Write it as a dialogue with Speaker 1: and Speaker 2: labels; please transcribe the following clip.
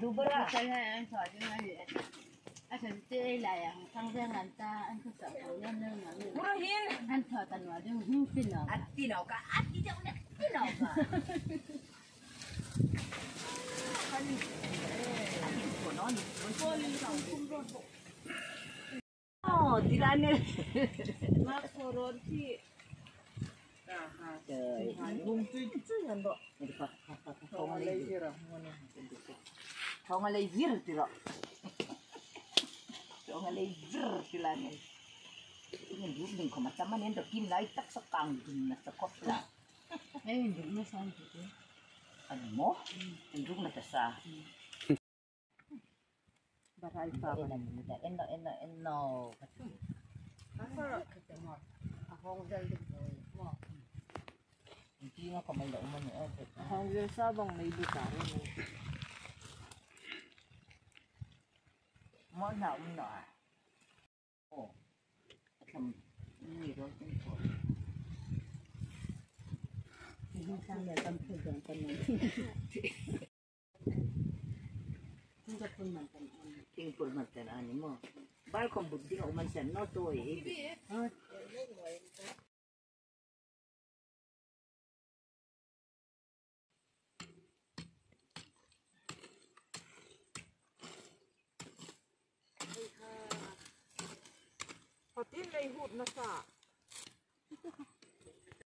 Speaker 1: Du bara.
Speaker 2: Saya yang soal dengan dia. Akan dia lah yang sang sang anta an tu sab yang yang yang.
Speaker 1: Murahin.
Speaker 2: An thọ tận vào đi hung tin nào.
Speaker 1: At tinaw ka. At ikaw na. Tinaw ka. Oh, tiranil.
Speaker 3: Makoron si
Speaker 1: Trời, bung tuy tuy yan do. Không lấy gì rồi. Không lấy gì rồi. Không lấy gì rồi này. Ingin dulu nih kau macam mana yang kim lai tak sekang tu nak sekop lah.
Speaker 2: Eh, dia mah sang tu.
Speaker 1: Ano mo? Induk na tasa.
Speaker 3: baray pa
Speaker 1: Eno eno eno eno eno.
Speaker 3: Masarap.
Speaker 2: Ako dal din mo.
Speaker 1: Hindi na umano eh.
Speaker 3: Hanggang sabang may butarin mo.
Speaker 1: Mo na umno ah. Oh. At ang ini ro tin ko.
Speaker 2: Hindi sang dia tam tu dan tan. Hindi pun mantan.
Speaker 1: Tingpul man tan ani mo. Bal kong buddi nga uman sa no to eh.
Speaker 3: ดนะสะ